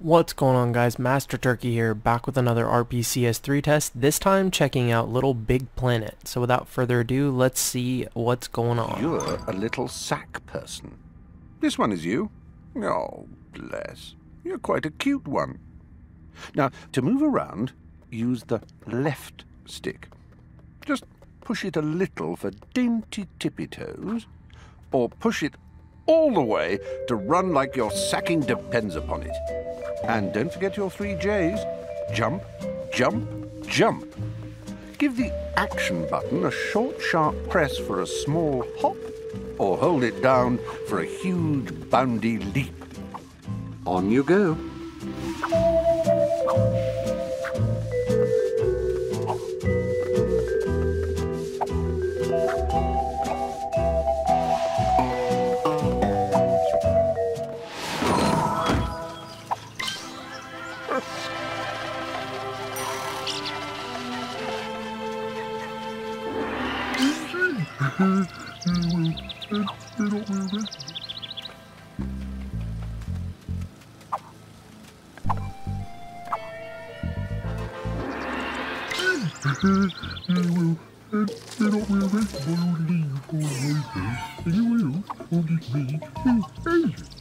What's going on guys, Master Turkey here, back with another RPCS3 test, this time checking out Little Big Planet. So without further ado, let's see what's going on. You're a little sack person. This one is you. Oh, bless. You're quite a cute one. Now, to move around, use the left stick. Just push it a little for dainty tippy toes, or push it all the way to run like your sacking depends upon it. And don't forget your three J's. Jump, jump, jump. Give the action button a short, sharp press for a small hop, or hold it down for a huge, boundy leap. On you go. Anyway, who did me? Hey!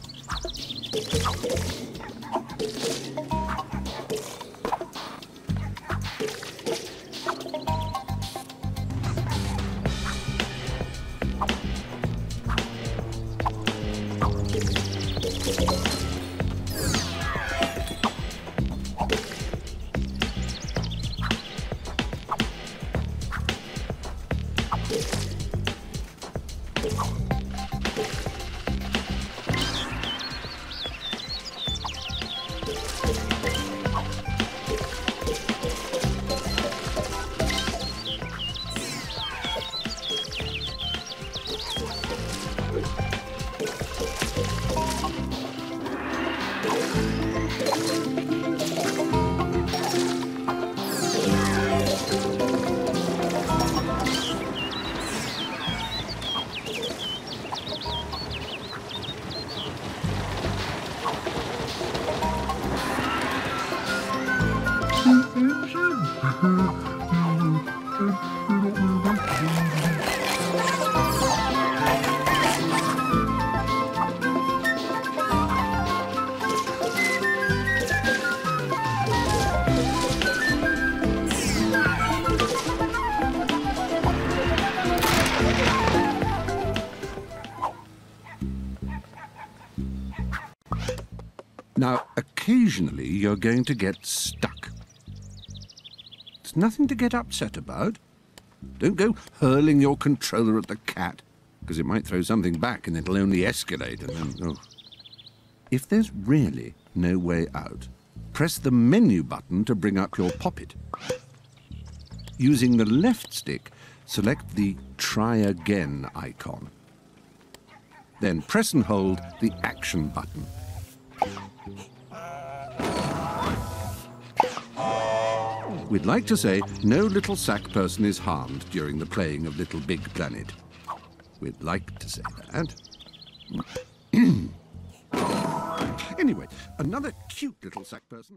Now, occasionally you're going to get stuck. Nothing to get upset about. Don't go hurling your controller at the cat, because it might throw something back and it'll only escalate and then... Oh. If there's really no way out, press the menu button to bring up your poppet. Using the left stick, select the Try Again icon. Then press and hold the Action button. We'd like to say no little sack person is harmed during the playing of Little Big Planet. We'd like to say that. anyway, another cute little sack person.